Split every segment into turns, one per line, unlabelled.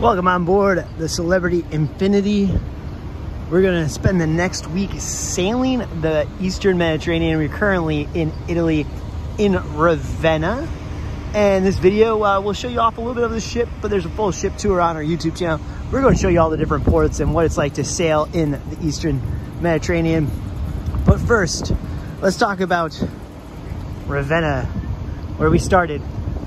Welcome on board the Celebrity Infinity. We're gonna spend the next week sailing the Eastern Mediterranean. We're currently in Italy, in Ravenna. And this video uh, will show you off a little bit of the ship, but there's a full ship tour on our YouTube channel. We're gonna show you all the different ports and what it's like to sail in the Eastern Mediterranean. But first, let's talk about Ravenna, where we started.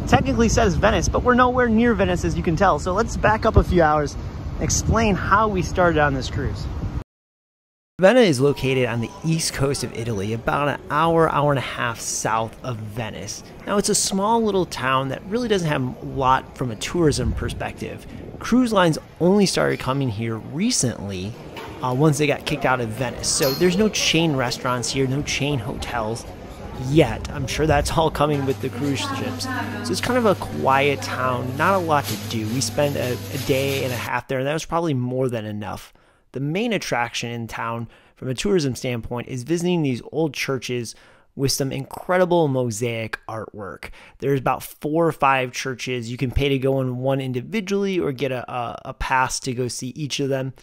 Technically says Venice, but we're nowhere near Venice as you can tell. So let's back up a few hours, and explain how we started on this cruise. Ravenna is located on the east coast of Italy, about an hour, hour and a half south of Venice. Now, it's a small little town that really doesn't have a lot from a tourism perspective. Cruise lines only started coming here recently uh, once they got kicked out of Venice. So there's no chain restaurants here, no chain hotels yet. I'm sure that's all coming with the cruise ships. So it's kind of a quiet town, not a lot to do. We spent a, a day and a half there, and that was probably more than enough. The main attraction in town, from a tourism standpoint, is visiting these old churches with some incredible mosaic artwork. There's about four or five churches. You can pay to go in one individually or get a, a, a pass to go see each of them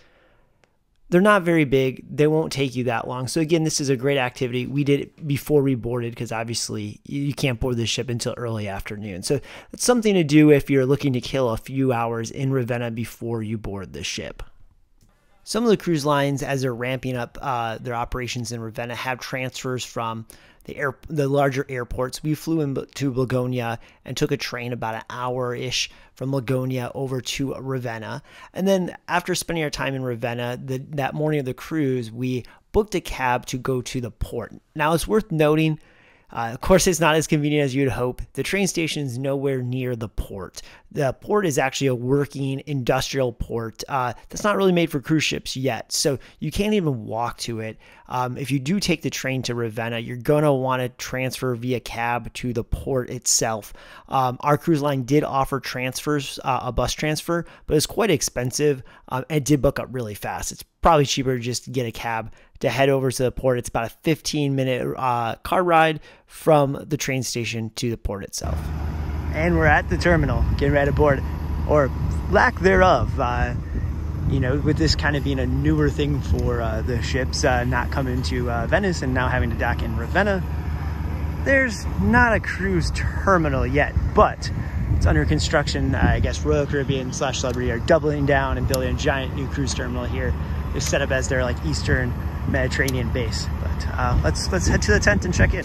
they're not very big. They won't take you that long. So again, this is a great activity. We did it before we boarded because obviously you can't board the ship until early afternoon. So it's something to do if you're looking to kill a few hours in Ravenna before you board the ship. Some of the cruise lines, as they're ramping up uh, their operations in Ravenna, have transfers from the air, the larger airports. We flew into Bologna and took a train about an hour ish from Bologna over to Ravenna. And then after spending our time in Ravenna, the, that morning of the cruise, we booked a cab to go to the port. Now it's worth noting uh, of course, it's not as convenient as you'd hope. The train station is nowhere near the port. The port is actually a working industrial port uh, that's not really made for cruise ships yet, so you can't even walk to it. Um, if you do take the train to Ravenna, you're going to want to transfer via cab to the port itself. Um, our cruise line did offer transfers, uh, a bus transfer, but it's quite expensive um, and did book up really fast. It's probably cheaper to just get a cab to head over to the port. It's about a 15 minute uh, car ride from the train station to the port itself. And we're at the terminal, getting ready to board, or lack thereof. Uh, you know, with this kind of being a newer thing for uh, the ships uh, not coming to uh, Venice and now having to dock in Ravenna, there's not a cruise terminal yet, but it's under construction. I guess Royal Caribbean slash Celebrity are doubling down and building a giant new cruise terminal here. It's set up as their like Eastern Mediterranean base. But uh, let's let's head to the tent and check in.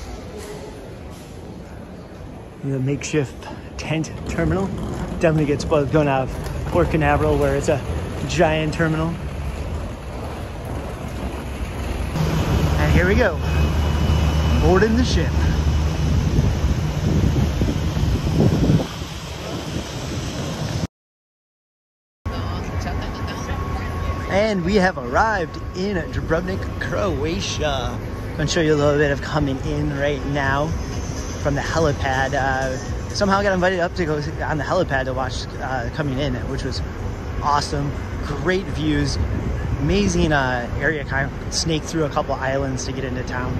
The makeshift tent terminal definitely gets both going out of Port Canaveral where it's a giant terminal. And here we go, boarding the ship. We have arrived in Dubrovnik, Croatia. I'm gonna show you a little bit of coming in right now from the helipad. Uh, somehow got invited up to go on the helipad to watch uh, coming in, which was awesome. Great views, amazing uh, area. Kind of snake through a couple islands to get into town.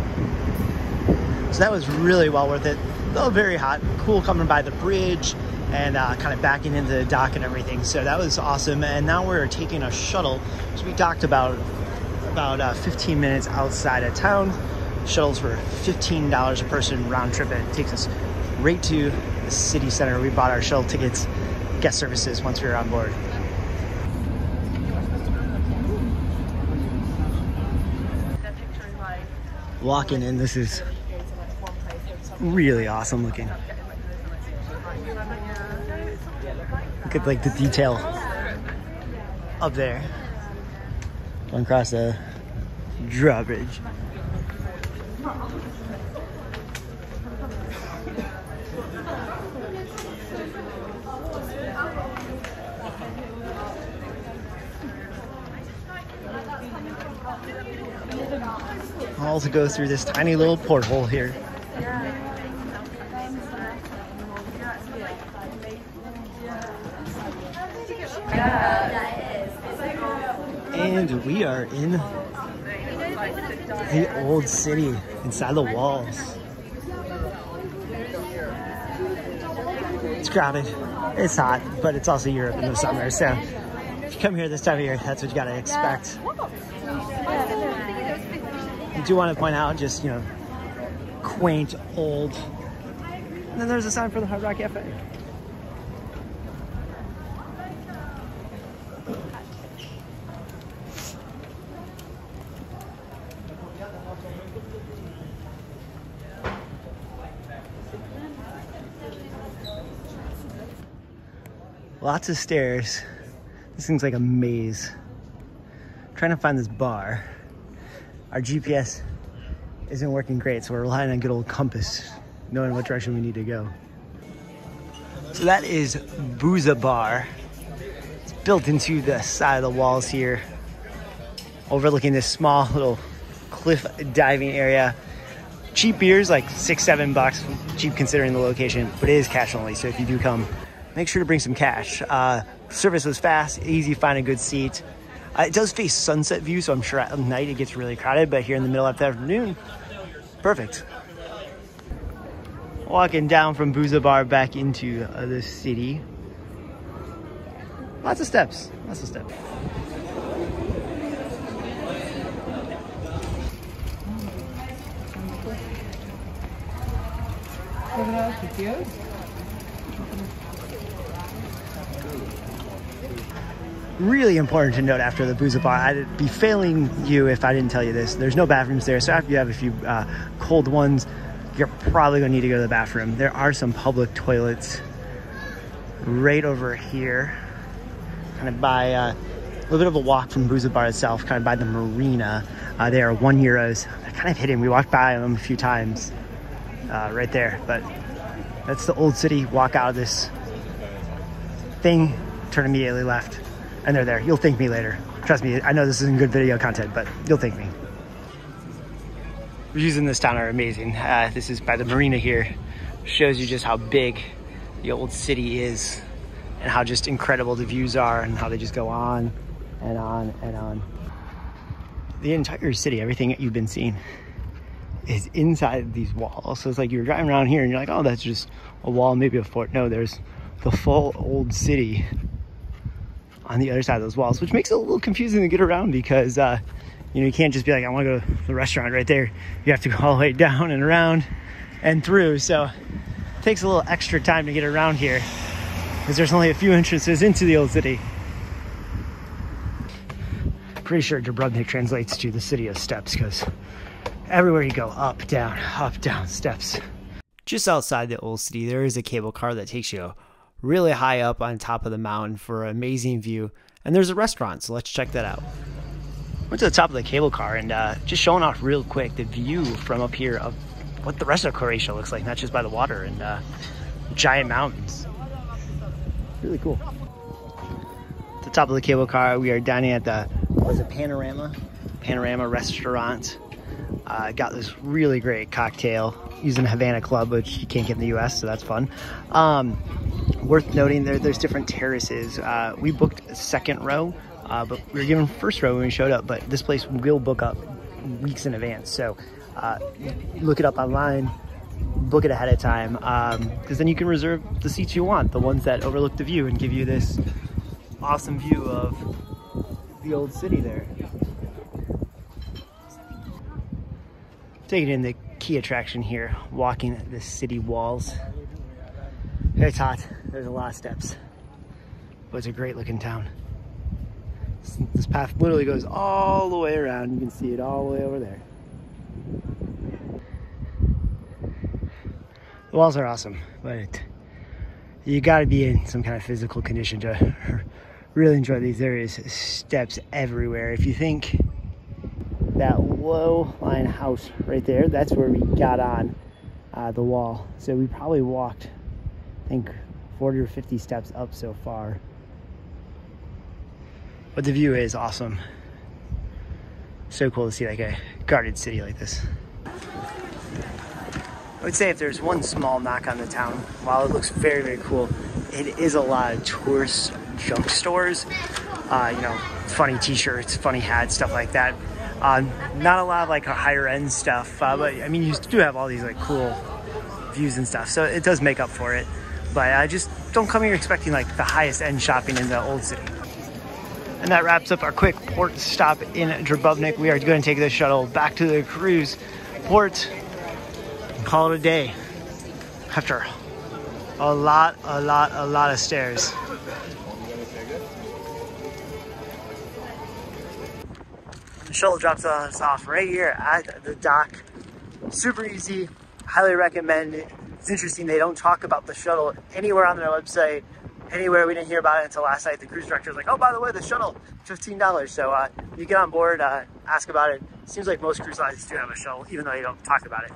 So that was really well worth it. Though very hot, cool coming by the bridge and uh, kind of backing into the dock and everything. So that was awesome. And now we're taking a shuttle. So we docked about about uh, 15 minutes outside of town. Shuttles were $15 a person round trip. And it takes us right to the city center. We bought our shuttle tickets, guest services once we were on board. Walking in, this is really awesome looking. Look at like the detail up there. Going across the drawbridge. All to go through this tiny little porthole here. And we are in the old city inside the walls. It's crowded. It's hot, but it's also Europe in the summer. So if you come here this time of year, that's what you got to expect. I do want to point out just, you know, quaint, old. And then there's a sign for the Hard Rock Cafe. Lots of stairs. This thing's like a maze. I'm trying to find this bar. Our GPS isn't working great, so we're relying on good old compass, knowing what direction we need to go. So that is Buza Bar. It's built into the side of the walls here, overlooking this small little cliff diving area. Cheap beers, like six, seven bucks, cheap considering the location, but it is cash only. So if you do come, make sure to bring some cash. Uh, service was fast, easy to find a good seat. Uh, it does face sunset view, so I'm sure at night it gets really crowded, but here in the middle of the afternoon, perfect. Walking down from Buza Bar back into uh, the city. Lots of steps, lots of steps. Really important to note after the Buza Bar. I'd be failing you if I didn't tell you this. There's no bathrooms there, so after you have a few uh, cold ones, you're probably going to need to go to the bathroom. There are some public toilets right over here, kind of by uh, a little bit of a walk from Buza Bar itself, kind of by the marina. Uh, they are one euros. They're kind of hidden. We walked by them a few times uh, right there, but that's the old city. Walk out of this thing, turn immediately left and they're there. You'll thank me later. Trust me, I know this isn't good video content, but you'll thank me. Views in this town are amazing. Uh, this is by the marina here. Shows you just how big the old city is and how just incredible the views are and how they just go on and on and on. The entire city, everything that you've been seeing is inside these walls. So it's like you're driving around here and you're like, oh, that's just a wall, maybe a fort. No, there's the full old city on the other side of those walls, which makes it a little confusing to get around because, uh, you know, you can't just be like, I want to go to the restaurant right there. You have to go all the way down and around and through. So it takes a little extra time to get around here because there's only a few entrances into the old city. Pretty sure Dubrovnik translates to the city of steps because everywhere you go, up, down, up, down, steps. Just outside the old city, there is a cable car that takes you really high up on top of the mountain for an amazing view. And there's a restaurant, so let's check that out. Went to the top of the cable car and uh, just showing off real quick the view from up here of what the rest of Croatia looks like, not just by the water and uh, giant mountains. Really cool. At the top of the cable car, we are dining at the, was it Panorama? Panorama restaurant. Uh, got this really great cocktail using Havana Club, which you can't get in the US, so that's fun. Um, worth noting, there, there's different terraces. Uh, we booked second row, uh, but we were given first row when we showed up, but this place will book up weeks in advance. So uh, look it up online, book it ahead of time, because um, then you can reserve the seats you want, the ones that overlook the view and give you this awesome view of the old city there. Taking in the key attraction here, walking the city walls. It's hot. There's a lot of steps. But it's a great looking town. This path literally goes all the way around. You can see it all the way over there. The walls are awesome, but you got to be in some kind of physical condition to really enjoy these. Is steps everywhere. If you think that low line house right there, that's where we got on uh, the wall. So we probably walked, I think, 40 or 50 steps up so far. But the view is awesome. So cool to see like a guarded city like this. I would say if there's one small knock on the town, while it looks very, very cool, it is a lot of tourist junk stores. Uh, you know, funny t-shirts, funny hats, stuff like that. Uh, not a lot of like higher end stuff, uh, but I mean, you do have all these like cool views and stuff, so it does make up for it. But I just don't come here expecting like the highest end shopping in the old city. And that wraps up our quick port stop in Dubrovnik. We are going to take the shuttle back to the cruise port and call it a day after a lot, a lot, a lot of stairs. The shuttle drops us off right here at the dock. Super easy, highly recommend it. It's interesting, they don't talk about the shuttle anywhere on their website, anywhere. We didn't hear about it until last night. The cruise director was like, oh, by the way, the shuttle, $15. So uh, you get on board, uh, ask about it. Seems like most cruise lines do have a shuttle, even though you don't talk about it.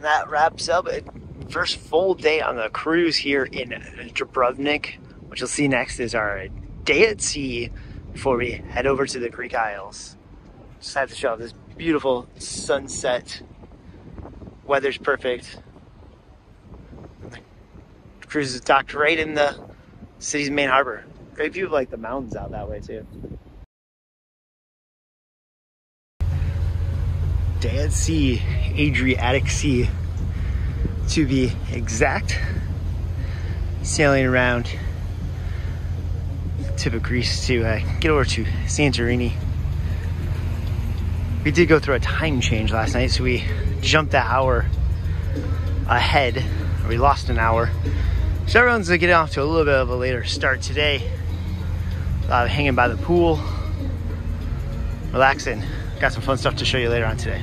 That wraps up it. First full day on the cruise here in Dubrovnik. What you'll see next is our day at sea before we head over to the Greek Isles. Just have to show off this beautiful sunset Weather's perfect. The cruise is docked right in the city's main harbor. Great view of like the mountains out that way too. Day at sea, Adriatic Sea to be exact. Sailing around the tip of Greece to uh, get over to Santorini. We did go through a time change last night, so we jumped an hour ahead. We lost an hour. So everyone's getting off to a little bit of a later start today. Uh, hanging by the pool, relaxing. Got some fun stuff to show you later on today.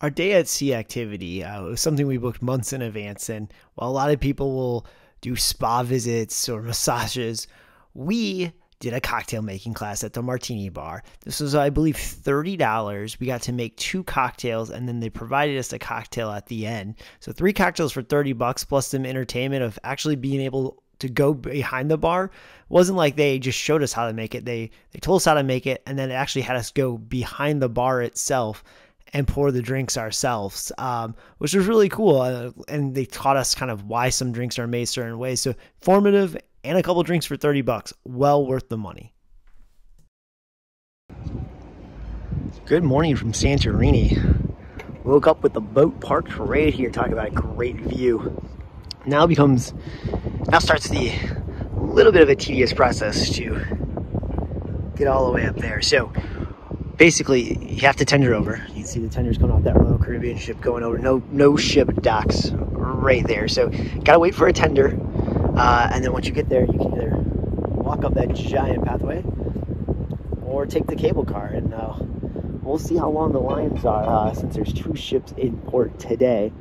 Our day at sea activity uh, was something we booked months in advance, and while a lot of people will do spa visits or massages, we did a cocktail making class at the Martini Bar. This was, I believe, $30. We got to make two cocktails and then they provided us a cocktail at the end. So three cocktails for 30 bucks plus some entertainment of actually being able to go behind the bar. It wasn't like they just showed us how to make it. They they told us how to make it and then it actually had us go behind the bar itself and pour the drinks ourselves, um, which was really cool. Uh, and they taught us kind of why some drinks are made certain ways. So formative and a couple drinks for 30 bucks. Well worth the money. Good morning from Santorini. Woke up with the boat parked right here, talking about a great view. Now becomes, now starts the little bit of a tedious process to get all the way up there. So basically, you have to tender over. You can see the tenders coming off that Royal Caribbean ship going over. No, no ship docks right there. So gotta wait for a tender uh, and then once you get there, you can either walk up that giant pathway or take the cable car. And uh, we'll see how long the lines are uh, since there's two ships in port today.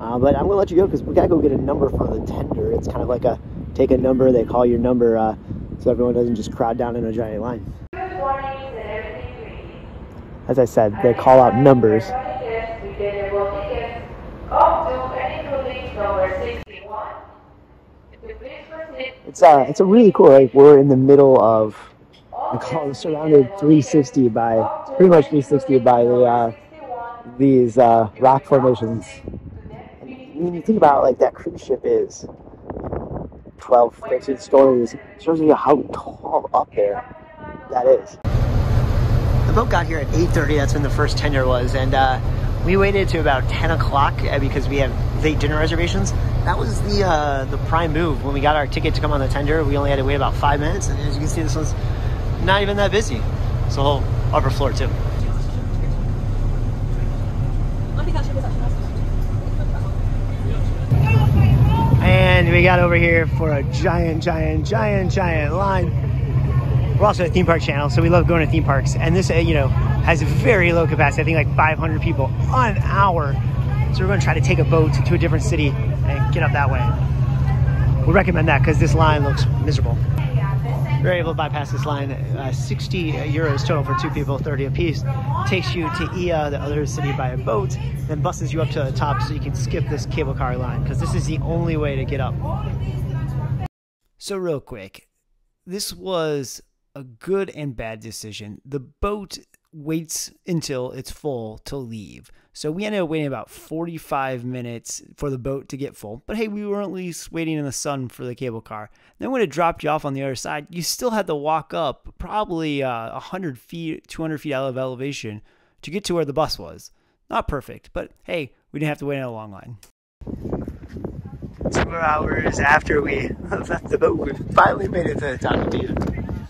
Uh, but I'm gonna let you go because we gotta go get a number for the tender. It's kind of like a take a number, they call your number, uh, so everyone doesn't just crowd down in a giant line. As I said, they call out numbers. It's uh, it's a really cool. Like we're in the middle of, I call it surrounded 360 by, pretty much 360 by the uh, these uh, rock formations. And when you think about like that cruise ship is 12, 13 stories, shows you how tall up there that is. The boat got here at 8:30. That's when the first tender was, and uh, we waited to about 10 o'clock uh, because we have late dinner reservations that was the uh, the prime move. When we got our ticket to come on the tender, we only had to wait about five minutes, and as you can see, this one's not even that busy. It's a whole upper floor too. And we got over here for a giant, giant, giant, giant line. We're also a theme park channel, so we love going to theme parks. And this, uh, you know, has a very low capacity. I think like 500 people an hour. So we're going to try to take a boat to a different city and get up that way. We recommend that because this line looks miserable. We're able to bypass this line. Uh, 60 euros total for two people, 30 apiece. Takes you to Oia, the other city, by a boat, then buses you up to the top so you can skip this cable car line because this is the only way to get up. So, real quick, this was a good and bad decision. The boat waits until it's full to leave. So we ended up waiting about 45 minutes for the boat to get full. But hey, we were at least waiting in the sun for the cable car. Then when it dropped you off on the other side, you still had to walk up probably uh, 100 feet, 200 feet out of elevation to get to where the bus was. Not perfect, but hey, we didn't have to wait in a long line. two hours after we left the boat, we finally made it to the top Takatiya.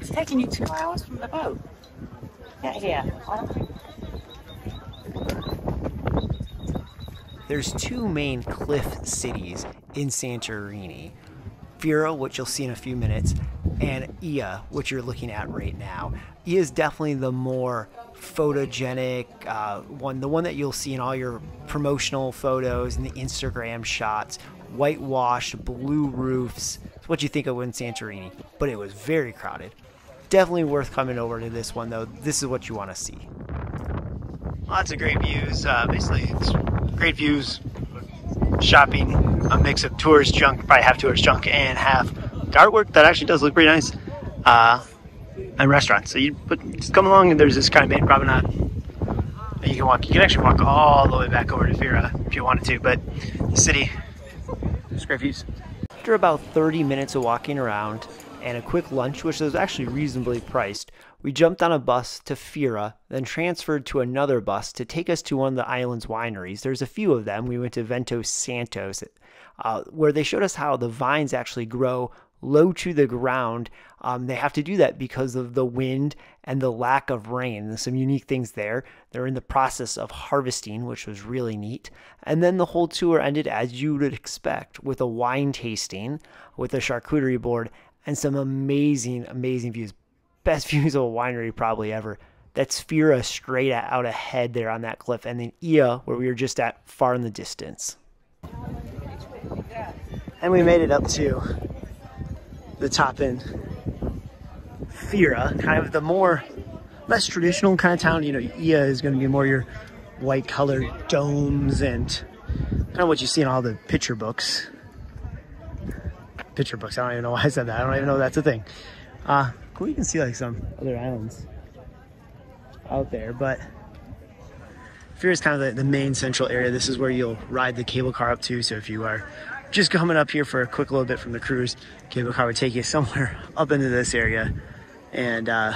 It's taking you two hours from the boat. Here.
There's two main cliff cities in Santorini. Fira, which you'll see in a few minutes, and Oia, which you're looking at right now. Oia is definitely the more photogenic uh, one, the one that you'll see in all your promotional photos and the Instagram shots. Whitewashed, blue roofs. It's what you think of when Santorini, but it was very crowded. Definitely worth coming over to this one though. This is what you want to see. Lots of great views. Uh, basically, it's great views, shopping, a mix of tourist junk, probably half tourist junk and half artwork that actually does look pretty nice. Uh, and restaurants. So you put, just come along and there's this kind of main promenade. And you can walk, you can actually walk all the way back over to Fira if you wanted to, but the city, there's great views. After about 30 minutes of walking around and a quick lunch, which was actually reasonably priced, we jumped on a bus to Fira, then transferred to another bus to take us to one of the island's wineries. There's a few of them. We went to Venetsanos, uh, where they showed us how the vines actually grow low to the ground. Um, they have to do that because of the wind and the lack of rain. There's some unique things there. They're in the process of harvesting, which was really neat. And then the whole tour ended as you would expect with a wine tasting, with a charcuterie board, and some amazing, amazing views. Best views of a winery probably ever. That's Fira straight out ahead there on that cliff, and then Oia, where we were just at, far in the distance. And we made it up to the top end. Fira, kind of the more less traditional kind of town. You know, Oia is going to be more your white colored domes and kind of what you see in all the picture books. Picture books. I don't even know why I said that. I don't even know that's a thing. Uh, cool. You can see like some other islands out there, but Fira is kind of the, the main central area. This is where you'll ride the cable car up to. So if you are just coming up here for a quick little bit from the cruise, cable car would take you somewhere up into this area. And uh,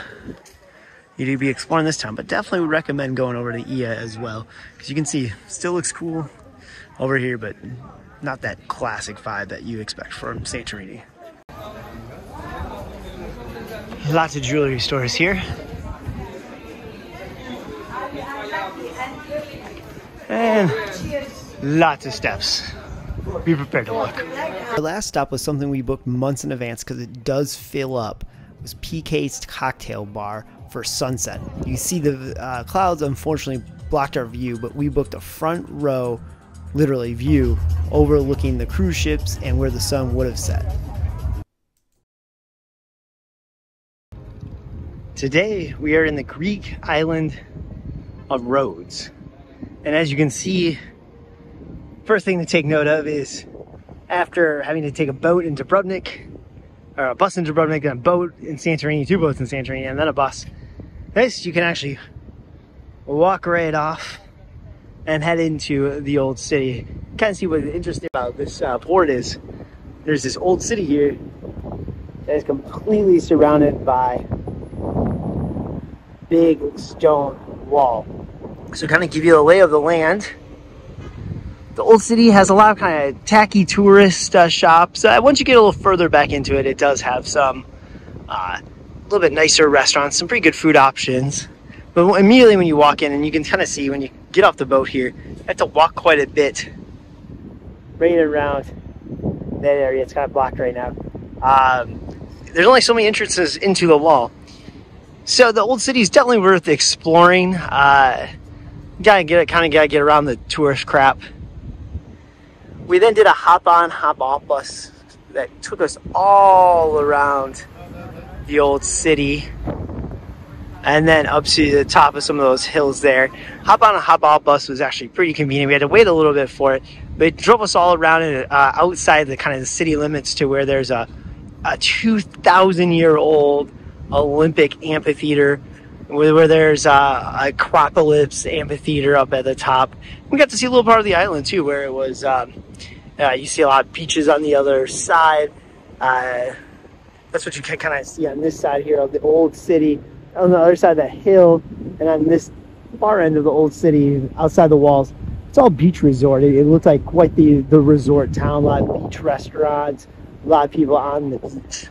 you'd be exploring this town, but definitely would recommend going over to Oia as well. Because you can see, still looks cool over here, but not that classic vibe that you expect from Santorini. Lots of jewelry stores here. And lots of steps be prepared to look. Our last stop was something we booked months in advance because it does fill up. It was PK's Cocktail Bar for sunset. You see the uh, clouds unfortunately blocked our view, but we booked a front row, literally view, overlooking the cruise ships and where the sun would have set. Today we are in the Greek island of Rhodes. And as you can see, first thing to take note of is after having to take a boat into Dubrovnik, or a bus into Dubrovnik, and a boat in Santorini, two boats in Santorini, and then a bus. This, you can actually walk right off and head into the old city. Kind of see what's interesting about this uh, port is there's this old city here that is completely surrounded by big stone wall. So kind of give you a lay of the land the old city has a lot of kind of tacky tourist uh, shops. Uh, once you get a little further back into it, it does have some uh, a little bit nicer restaurants, some pretty good food options. But immediately when you walk in, and you can kind of see when you get off the boat here, you have to walk quite a bit right around that area. It's kind of blocked right now. Um, there's only so many entrances into the wall. So the old city is definitely worth exploring. Uh, gotta get kind of gotta get around the tourist crap we then did a hop on, hop off bus that took us all around the old city and then up to the top of some of those hills there. Hop on a hop off bus was actually pretty convenient. We had to wait a little bit for it, but it drove us all around uh, outside the kind of the city limits to where there's a, a 2,000 year old Olympic amphitheater where, where there's uh, a Acropolis amphitheater up at the top. We got to see a little part of the island too, where it was. Um, uh, you see a lot of beaches on the other side. Uh, that's what you can kind of see on this side here of the old city. On the other side of that hill, and on this far end of the old city, outside the walls, it's all beach resort. It, it looked like quite the, the resort town, a lot of beach restaurants, a lot of people on the beach.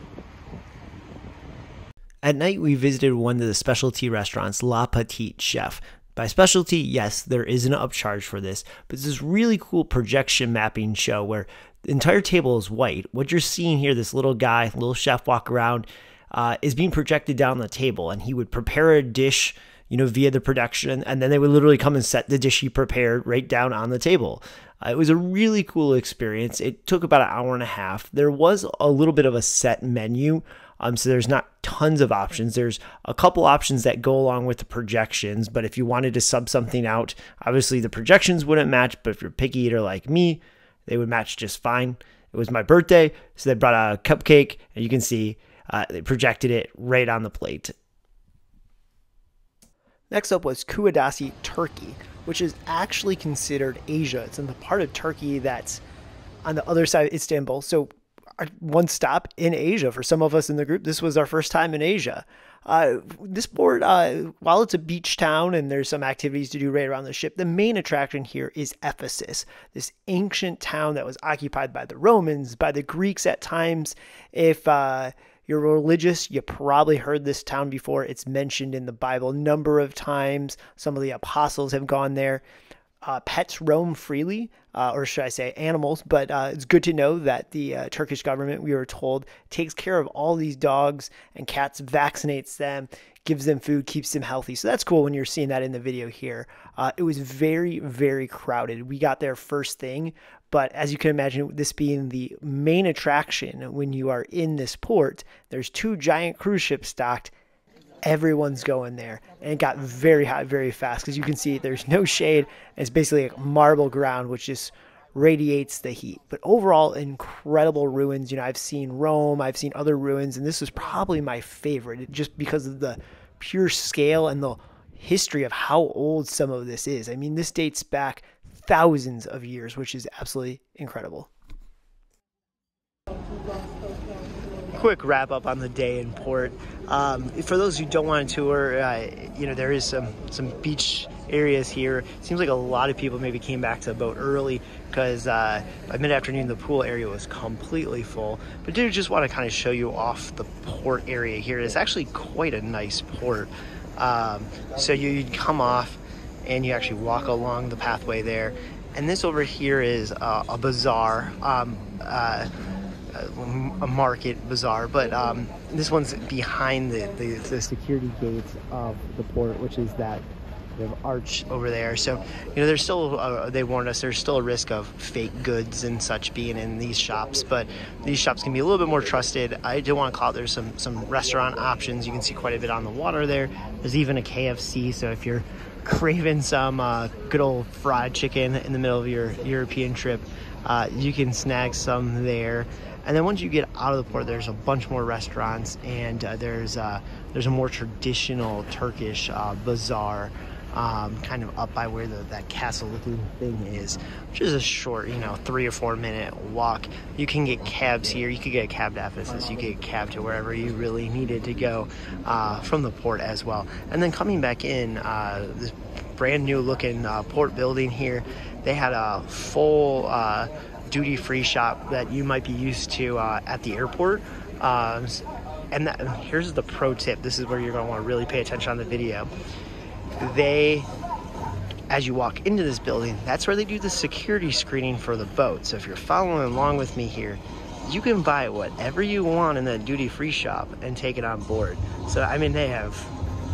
At night, we visited one of the specialty restaurants, Le Petit Chef. By specialty, yes, there is an upcharge for this, but it's this really cool projection mapping show where the entire table is white. What you're seeing here, this little guy, little chef walk around, uh, is being projected down the table, and he would prepare a dish, you know, via the production, and then they would literally come and set the dish he prepared right down on the table. Uh, it was a really cool experience. It took about an hour and a half. There was a little bit of a set menu um, so there's not tons of options. There's a couple options that go along with the projections, but if you wanted to sub something out, obviously the projections wouldn't match. But if you're a picky eater like me, they would match just fine. It was my birthday, so they brought a cupcake, and you can see uh, they projected it right on the plate. Next up was Kusadasi, Turkey, which is actually considered Asia. It's in the part of Turkey that's on the other side of Istanbul. So one stop in Asia for some of us in the group. This was our first time in Asia. Uh, this port, uh, while it's a beach town and there's some activities to do right around the ship, the main attraction here is Ephesus, this ancient town that was occupied by the Romans, by the Greeks at times. If uh, you're religious, you probably heard this town before. It's mentioned in the Bible a number of times. Some of the apostles have gone there uh, pets roam freely, uh, or should I say animals, but uh, it's good to know that the uh, Turkish government, we were told, takes care of all these dogs and cats, vaccinates them, gives them food, keeps them healthy. So that's cool when you're seeing that in the video here. Uh, it was very, very crowded. We got there first thing, but as you can imagine, this being the main attraction when you are in this port, there's two giant cruise ships docked everyone's going there and it got very hot very fast because you can see there's no shade it's basically like marble ground which just radiates the heat but overall incredible ruins you know i've seen rome i've seen other ruins and this was probably my favorite just because of the pure scale and the history of how old some of this is i mean this dates back thousands of years which is absolutely incredible quick wrap up on the day in port. Um, for those who don't want to tour, uh, you know there is some some beach areas here. Seems like a lot of people maybe came back to the boat early because uh, by mid afternoon the pool area was completely full. But I did just want to kind of show you off the port area here. It's actually quite a nice port. Um, so you'd come off and you actually walk along the pathway there. And this over here is uh, a bazaar. Um, uh, a market bazaar, but um, this one's behind the, the, the, security gates of the port, which is that arch over there. So, you know, there's still, uh, they warned us, there's still a risk of fake goods and such being in these shops, but these shops can be a little bit more trusted. I do want to call it, there's some, some restaurant options. You can see quite a bit on the water there. There's even a KFC, so if you're craving some uh, good old fried chicken in the middle of your European trip, uh, you can snag some there. And then once you get out of the port, there's a bunch more restaurants, and uh, there's uh, there's a more traditional Turkish uh, bazaar, um, kind of up by where the, that castle-looking thing is, which is a short, you know, three or four minute walk. You can get cabs here. You could get a cab to Ephesus. You could get a cab to wherever you really needed to go uh, from the port as well. And then coming back in, uh, this brand new looking uh, port building here, they had a full duty free shop that you might be used to uh, at the airport. Um, and, that, and here's the pro tip this is where you're going to want to really pay attention on the video. They, as you walk into this building, that's where they do the security screening for the boat. So if you're following along with me here, you can buy whatever you want in the duty free shop and take it on board. So, I mean, they have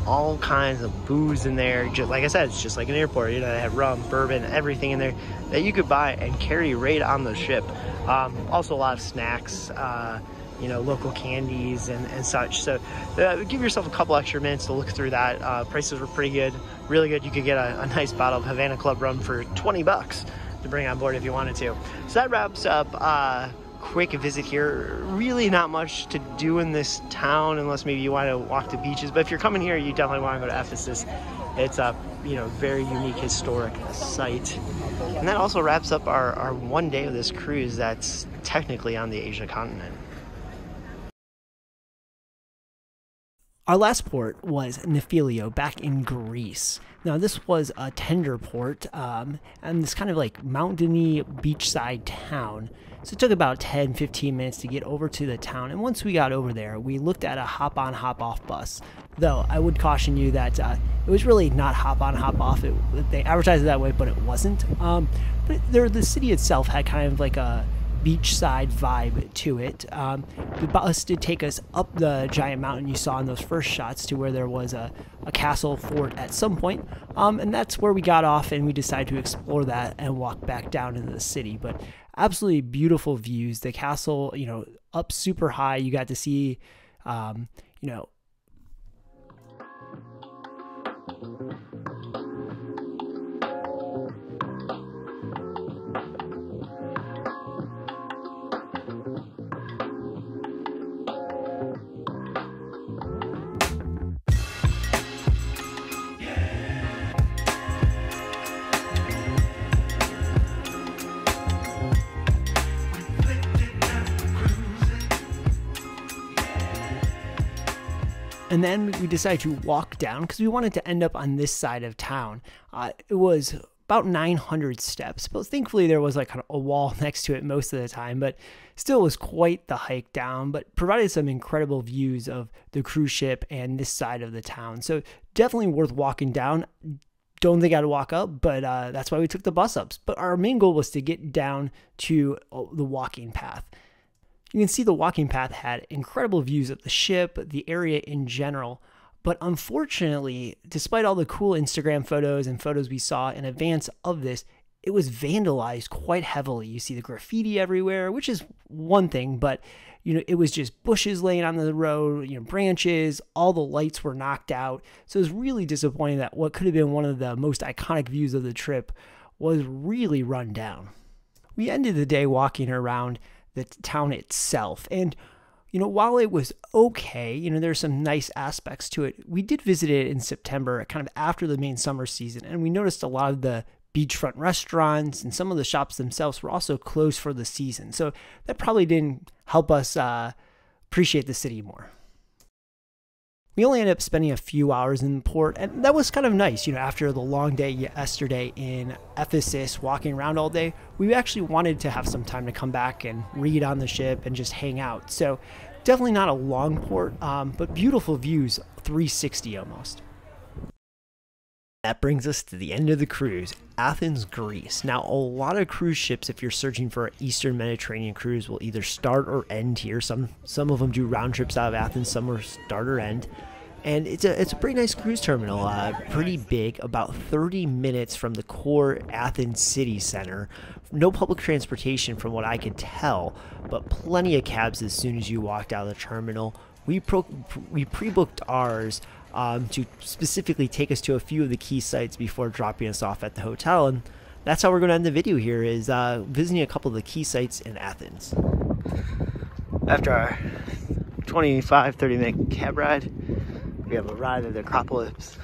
all kinds of booze in there. Just, like I said, it's just like an airport. You know, they have rum, bourbon, everything in there that you could buy and carry right on the ship. Um, also, a lot of snacks. Uh, you know, local candies and, and such. So uh, give yourself a couple extra minutes to look through that. Uh, prices were pretty good, really good. You could get a, a, nice bottle of Havana Club rum for 20 bucks to bring on board if you wanted to. So that wraps up uh, quick visit here. Really not much to do in this town unless maybe you want to walk to beaches. But if you're coming here, you definitely want to go to Ephesus. It's a you know very unique historic site. And that also wraps up our, our one day of this cruise that's technically on the Asia continent. Our last port was Nafplio back in Greece. Now, this was a tender port um, and this kind of like mountainy beachside town. So it took about 10 15 minutes to get over to the town. And once we got over there, we looked at a hop on, hop off bus. Though I would caution you that uh, it was really not hop on, hop off. It, they advertised it that way, but it wasn't. Um, but there, the city itself had kind of like a beachside vibe to it. Um, the bus did take us up the giant mountain you saw in those first shots to where there was a, a castle fort at some point. Um, and that's where we got off and we decided to explore that and walk back down into the city. But absolutely beautiful views. The castle, you know, up super high. You got to see, um, you know, And then we decided to walk down because we wanted to end up on this side of town. Uh, it was about 900 steps, but thankfully there was like a wall next to it most of the time, but still was quite the hike down, but provided some incredible views of the cruise ship and this side of the town. So definitely worth walking down. Don't think I'd walk up, but uh, that's why we took the bus ups. But our main goal was to get down to uh, the walking path. You can see the walking path had incredible views of the ship, the area in general. But unfortunately, despite all the cool Instagram photos and photos we saw in advance of this, it was vandalized quite heavily. You see the graffiti everywhere, which is one thing, but you know, it was just bushes laying on the road, you know, branches, all the lights were knocked out. So it was really disappointing that what could have been one of the most iconic views of the trip was really run down. We ended the day walking around the town itself. And, you know, while it was okay, you know, there's some nice aspects to it. We did visit it in September, kind of after the main summer season, and we noticed a lot of the beachfront restaurants and some of the shops themselves were also closed for the season. So that probably didn't help us uh, appreciate the city more we only ended up spending a few hours in the port, and that was kind of nice. You know, after the long day yesterday in Ephesus, walking around all day, we actually wanted to have some time to come back and read on the ship and just hang out. So, definitely not a long port, um, but beautiful views, 360 almost. That brings us to the end of the cruise, Athens, Greece. Now, a lot of cruise ships, if you're searching for an Eastern Mediterranean cruise, will either start or end here. Some some of them do round trips out of Athens, some are start or end. And it's a it's a pretty nice cruise terminal, uh, pretty big, about 30 minutes from the core Athens city center. No public transportation, from what I could tell, but plenty of cabs as soon as you walked out of the terminal. We pro- we pre-booked ours um, to specifically take us to a few of the key sites before dropping us off at the hotel. And that's how we're going to end the video here is uh, visiting a couple of the key sites in Athens. After our 25, 30 minute cab ride, we have a ride at the Acropolis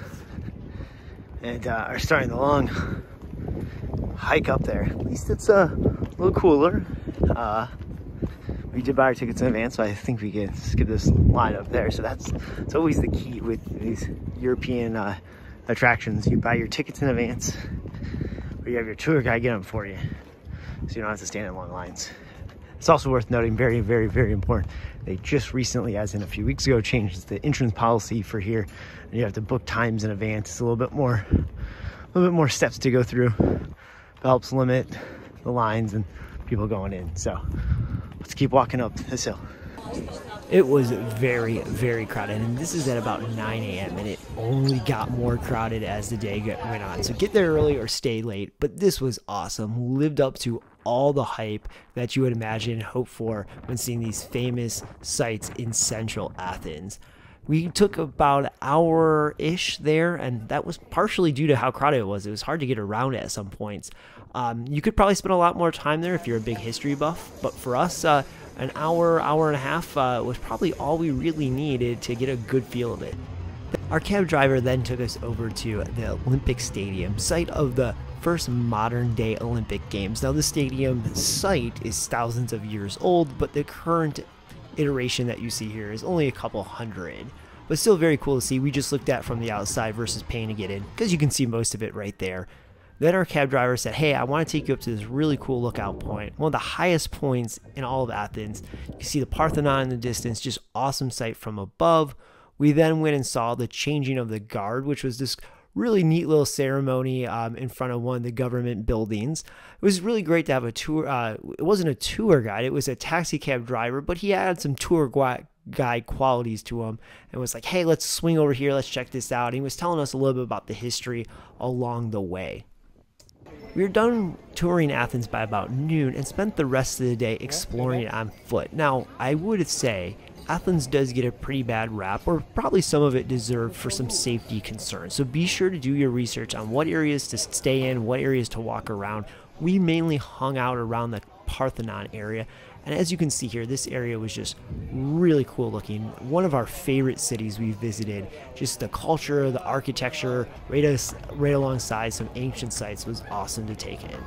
and uh, are starting the long hike up there. At least it's a little cooler. Uh, we did buy our tickets in advance, so I think we can skip this line up there. So that's it's always the key with these European uh, attractions. You buy your tickets in advance, or you have your tour guide get them for you, so you don't have to stand in long lines. It's also worth noting, very, very, very important. They just recently, as in a few weeks ago, changed the entrance policy for here, and you have to book times in advance. It's a little bit more, a little bit more steps to go through. It helps limit the lines and people going in. So let's keep walking up this hill. It was very, very crowded, and this is at about 9 a.m., and it only got more crowded as the day went on. So get there early or stay late, but this was awesome. Lived up to all the hype that you would imagine and hope for when seeing these famous sites in central Athens. We took about an hour ish there, and that was partially due to how crowded it was. It was hard to get around at some points. Um, you could probably spend a lot more time there if you're a big history buff, but for us, uh, an hour, hour and a half uh, was probably all we really needed to get a good feel of it. Our cab driver then took us over to the Olympic Stadium, site of the first modern day Olympic Games. Now, the stadium site is thousands of years old, but the current iteration that you see here is only a couple hundred. but still very cool to see. We just looked at from the outside versus paying to get in because you can see most of it right there. Then our cab driver said, Hey, I want to take you up to this really cool lookout point, one of the highest points in all of Athens. You can see the Parthenon in the distance, just awesome sight from above. We then went and saw the changing of the guard, which was this really neat little ceremony um, in front of one of the government buildings. It was really great to have a tour. Uh, it wasn't a tour guide, it was a taxi cab driver, but he had some tour guide qualities to him and was like, hey, let's swing over here, let's check this out. And he was telling us a little bit about the history along the way. We were done touring Athens by about noon and spent the rest of the day exploring it on foot. Now, I would say Athens does get a pretty bad rap, or probably some of it deserved for some safety concerns. So be sure to do your research on what areas to stay in, what areas to walk around. We mainly hung out around the Parthenon area, and as you can see here, this area was just really cool looking. One of our favorite cities we visited. Just the culture, the architecture, right, right alongside some ancient sites was awesome to take in.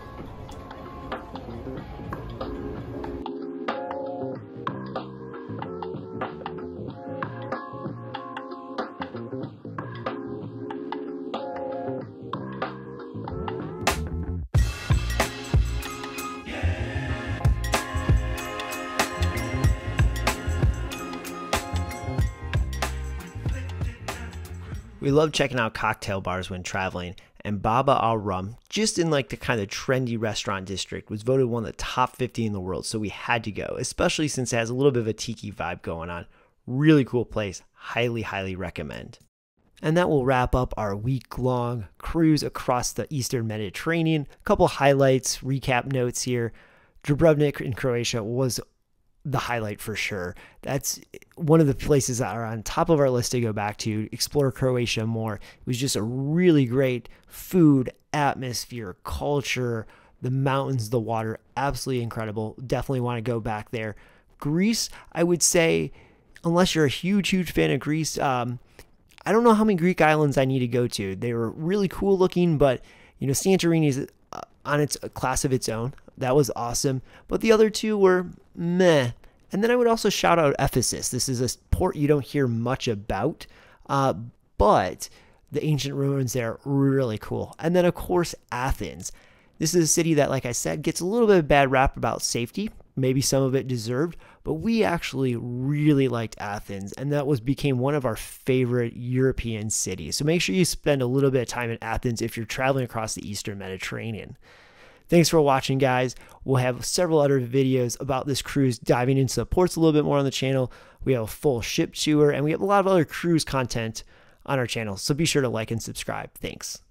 Love checking out cocktail bars when traveling, and Baba Au Rum, just in like the kind of trendy restaurant district, was voted one of the top 50 in the world, so we had to go, especially since it has a little bit of a tiki vibe going on. Really cool place. Highly, highly recommend. And that will wrap up our week long cruise across the Eastern Mediterranean. A couple highlights, recap notes here. Dubrovnik in Croatia was the highlight for sure. That's one of the places that are on top of our list to go back to, explore Croatia more. It was just a really great food, atmosphere, culture, the mountains, the water, absolutely incredible. Definitely want to go back there. Greece, I would say, unless you're a huge, huge fan of Greece, um, I don't know how many Greek islands I need to go to. They were really cool looking, but you know, Santorini is uh, on its class of its own. That was awesome. But the other two were meh. And then I would also shout out Ephesus. This is a port you don't hear much about, uh, but the ancient ruins there are really cool. And then of course Athens. This is a city that, like I said, gets a little bit of bad rap about safety. Maybe some of it deserved, but we actually really liked Athens, and that was became one of our favorite European cities. So make sure you spend a little bit of time in Athens if you're traveling across the Eastern Mediterranean. Thanks for watching, guys. We'll have several other videos about this cruise, diving into the ports a little bit more on the channel. We have a full ship tour, and we have a lot of other cruise content on our channel. So be sure to like and subscribe. Thanks.